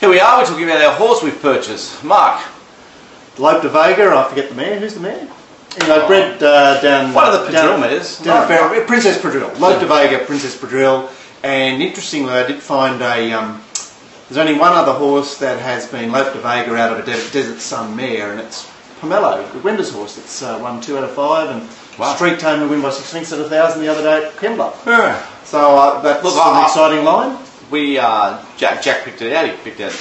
Here we are, we're talking about our horse we've purchased. Mark, Lope de Vega, I forget the mare. Who's the mare? Anyway, bred uh, down. one of the down- mares. down No, Princess Pedrille. Lope de Vega, Princess Pedrille. And interestingly, I did find a. Um, there's only one other horse that has been Lope de Vega out of a De- Desert Sun mare, and it's Pomelo, the Gwenda's horse. That's uh, won two out of five, and Wow. Street Tamer win by 16th out of thousand the other day at Kembla. Yeah. So uh, that's Look, an I- exciting line. We, uh, Jack, Jack picked it out, he picked out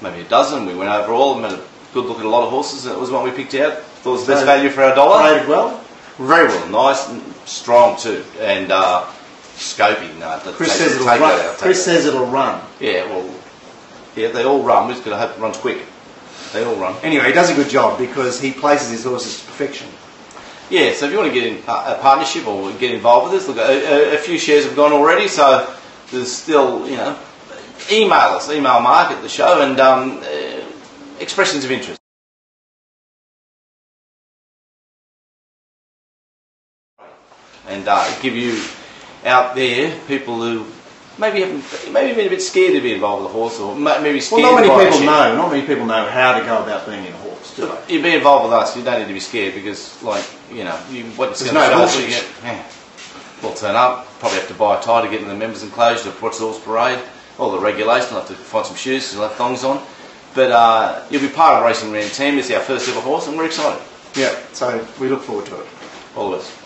maybe a dozen, we went over all, and had a good look at a lot of horses, and it was one we picked out. Thought it was the best value for our dollar. Rated well. Very well, nice and strong too, and uh, scopy. No, Chris says it'll run. out, Chris says it'll run. Yeah, well, yeah, they all run. We're just going to hope it runs quick. They all run. Anyway, he does a good job because he places his horses to perfection. Yeah, so if you want to get in uh, a partnership or get involved with us, look, a, a, a few shares have gone already, so there's still, you know, email us, email Mark at the show, and um, uh, expressions of interest. And uh, give you out there people who maybe haven't, maybe been a bit scared to be involved with a horse, or maybe scared. Well, not many people know. Not many people know how to go about being in a horse, do they? You be involved with us. You don't need to be scared because, like, you know, you what's going to no show. Yeah. We'll turn up. Probably have to buy a tie to get in the members' enclosure to watch the horse parade. All the regulation. I'll have to find some shoes because you'll have thongs on. But uh, you'll be part of Racing Rant team. It's our first ever horse, and we're excited. Yeah. So we look forward to it. All of us.